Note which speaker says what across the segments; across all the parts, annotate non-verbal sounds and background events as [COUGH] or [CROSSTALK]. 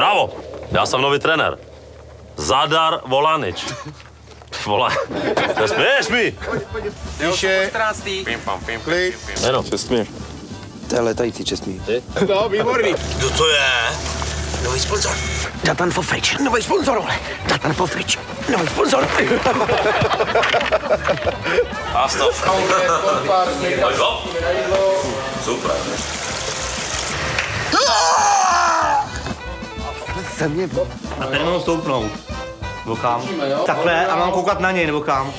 Speaker 1: Zdravo, já jsem nový trenér. Zadar Volanič. Vole, nesměješ mi?
Speaker 2: Tiše,
Speaker 3: 14.
Speaker 2: klid.
Speaker 1: Jméno.
Speaker 4: Čestmír.
Speaker 2: To je letající čestný.
Speaker 3: No, výborný.
Speaker 1: Kdo to je?
Speaker 2: Nový sponzor. Datan Fofrič. Nový sponzor, vole. Datan Fofrič. Nový sponzor.
Speaker 1: A stop. Super.
Speaker 2: se mě...
Speaker 5: A teď mám stoupnout. Nebo kam? Takhle a mám koukat na něj, nebo kam?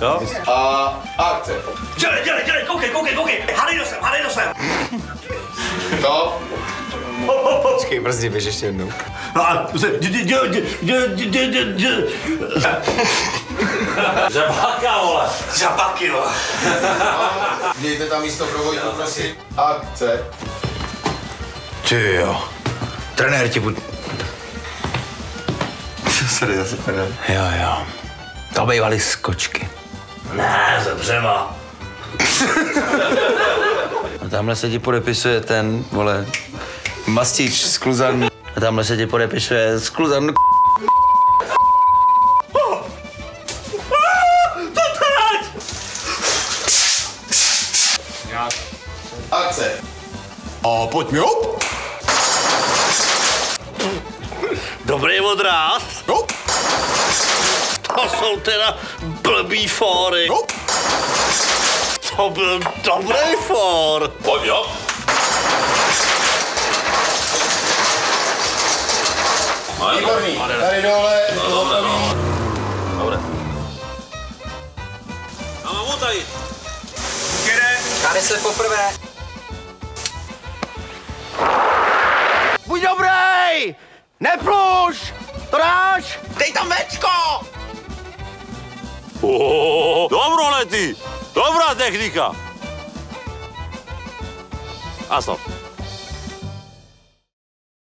Speaker 5: Jo?
Speaker 2: A akce.
Speaker 5: Dělej, dělej, dělej, koukej, koukej, koukej. Hadej do sem, hadej do sem.
Speaker 2: To? Počkej, brzdi běž ještě jednou.
Speaker 5: No a se...
Speaker 1: Žabáka, vole.
Speaker 5: Žabáky, vole.
Speaker 2: Mějte tam místo pro Vojtu, prosím. Akce.
Speaker 4: Ty jo. Trenér ti bude... [LAUGHS] Sorry, zase trenér. Jo, jo. To bývaly skočky.
Speaker 5: Ne, ze dřeva. [LAUGHS]
Speaker 4: A tamhle se ti podepisuje ten, vole, mastič z kluzan. A tamhle se ti podepisuje z kluzan.
Speaker 2: Akce.
Speaker 4: A pojď mi op.
Speaker 1: Dobrý odráz.
Speaker 4: Op.
Speaker 1: To jsou teda blbý fóry.
Speaker 4: Op.
Speaker 1: To byl dobrý for. Pojď jo.
Speaker 2: Výborný. Tady dole.
Speaker 1: Dobré, no. Dobré. A mám mu tady.
Speaker 3: Káde se poprvé.
Speaker 5: Nepluš! To dáš? Dej tam večko!
Speaker 1: Oh, dobroletý. Dobrá technika. A stop.